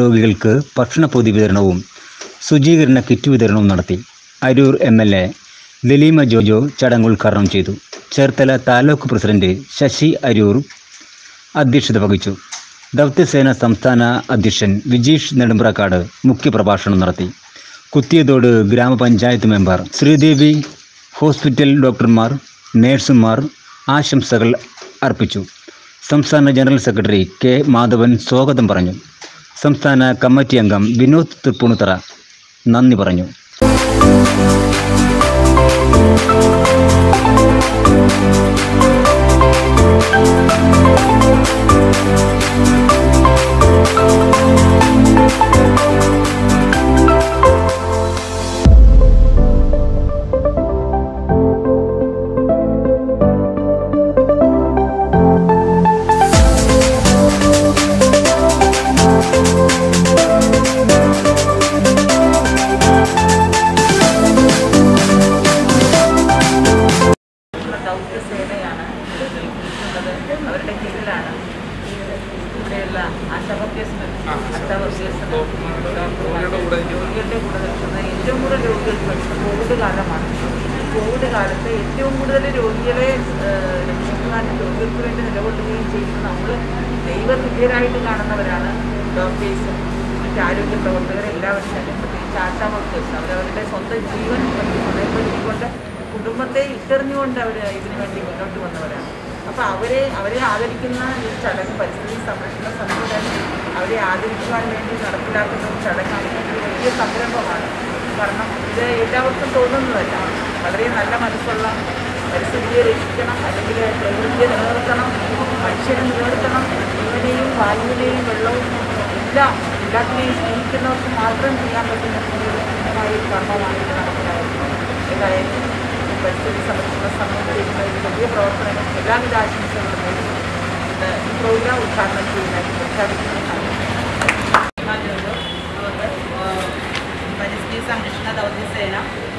രോഗികൾക്ക് ഭക്ഷണപ്പൊതി വിതരണവും ശുചീകരണ കിറ്റ് വിതരണവും നടത്തി. Aroor M L A Laleema Jojo ചടങ്ങ് ഉദ്ഘാടനം ചെയ്തു. ചേർത്തല താലൂക്ക് പ്രസിഡന്റ് ശശി അരൂർ അധ്യക്ഷത വഹിച്ചു. ദൗത്യസേന സംസ്ഥാന അധ്യക്ഷൻ വിജീഷ് നെടുമ്പ്രക്കാട് മുഖ്യപ്രഭാഷണം നടത്തി. കുത്തിയതോട് ഗ്രാമപഞ്ചായത്ത് മെമ്പർ ശ്രീദേവി ഹോസ്പിറ്റൽ ഡോക്ടർമാർ നേഴ്സുമാർ ആശംസകൾ അർപ്പിച്ചു. സംസ്ഥാന ജനറൽ സെക്രട്ടറി കെ മാധവൻ സ്വാഗതം പറഞ്ഞു. സംസ്ഥാന കമ്മിറ്റി അംഗം വിനോദ് തൃപ്പൂണിത്തറ നന്ദി പറഞ്ഞു. നിൽക്കുന്നത് അവരുടെ കീഴിലാണ്. ഇവിടെയുള്ള രോഗികളുടെ കൂടെ നിൽക്കുന്ന ഏറ്റവും കൂടുതൽ രോഗികൾക്ക് വരുന്നത് കോവിഡ് കാലമാണ്. കോവിഡ് കാലത്ത് ഏറ്റവും കൂടുതൽ രോഗികളെ രക്ഷിക്കുവാനും രോഗികൾക്ക് വേണ്ടി നിലകൊള്ളുകയും ചെയ്യുന്ന നമ്മൾ ദൈവതുല്യരായിട്ട് കാണുന്നവരാണ് ഡോക്ടേഴ്സും മറ്റ് ആരോഗ്യ പ്രവർത്തകർ എല്ലാവരും തന്നെ പ്രത്യേകിച്ച് ആശാ വർക്കേഴ്സ് അവരവരുടെ സ്വന്തം ജീവൻ കൊണ്ട് കുടുംബത്തെ ഇട്ടെറിഞ്ഞുകൊണ്ട് അവർ ഇതിനു വേണ്ടി മുന്നോട്ട് വന്നവരാണ്. അപ്പോൾ അവരെ അവരെ ആദരിക്കുന്ന ഈ ചടങ്ങ് പരിസ്ഥിതി സംരക്ഷണ സമിതിയുടെ അവരെ ആദരിക്കുവാൻ വേണ്ടി നടപ്പിലാക്കുന്ന ഒരു ചടങ്ങാണ് വലിയ സംരംഭമാണ്. കാരണം ഇത് എല്ലാവർക്കും തോന്നുന്നതല്ല. വളരെ നല്ല മനസ്സുള്ള പരിസ്ഥിതിയെ രക്ഷിക്കണം അല്ലെങ്കിൽ പ്രകൃതിയെ നിലനിർത്തണം മനുഷ്യരെ നിലനിർത്തണം. ജീവനെയും വായുവിനെയും വെള്ളവും എല്ലാം എല്ലാത്തിനെയും സ്നേഹിക്കുന്നവർക്ക് മാത്രം ചെയ്യാൻ പറ്റുന്ന ഒരു കർമ്മമായിട്ട് ഏതായാലും ഈ പരിസ്ഥിതി സംരക്ഷണ സമിതി ചെയ്യുന്ന വലിയ പ്രവർത്തനങ്ങൾ എല്ലാവിധ ആശംസകളും നേടി ഇന്ന് ഈ പ്രോഗ്രാം ഉദ്ഘാടനം ചെയ്യുന്നതായി പ്രഖ്യാപിക്കുന്നതാണ് മാധ്യമങ്ങൾ പരിസ്ഥിതി സംരക്ഷണ ദൗത്യസേന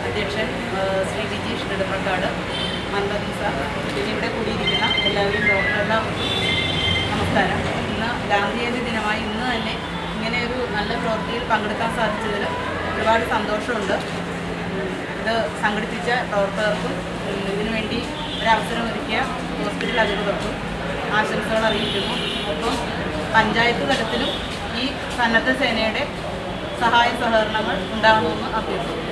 അധ്യക്ഷൻ ശ്രീ വിജീഷ് നെടുമക്കാട് മന്ദതി സാർ പിന്നെ ഇവിടെ കൂടിയിരിക്കുന്ന എല്ലാവരും എല്ലാവർക്കും നമസ്കാരം ഇന്ന് ഗാന്ധിജയന്തി ദിനമായി ഇന്ന് തന്നെ ഇങ്ങനെ ഒരു നല്ല പ്രവൃത്തിയിൽ പങ്കെടുക്കാൻ സാധിച്ചതിൽ ഒരുപാട് സന്തോഷമുണ്ട്. ഇത് സംഘടിപ്പിച്ച പ്രവർത്തകർക്കും ഇതിനുവേണ്ടി ഒരവസരം ഒരുക്കിയ ഹോസ്പിറ്റൽ അധികൃതർക്കും ആശംസകൾ അറിയിക്കുന്നു. ഒപ്പം പഞ്ചായത്ത് തലത്തിലും ഈ സന്നദ്ധ സേനയുടെ സഹായ സഹകരണങ്ങൾ ഉണ്ടാകണമെന്ന് അഭ്യർത്ഥിക്കുന്നു.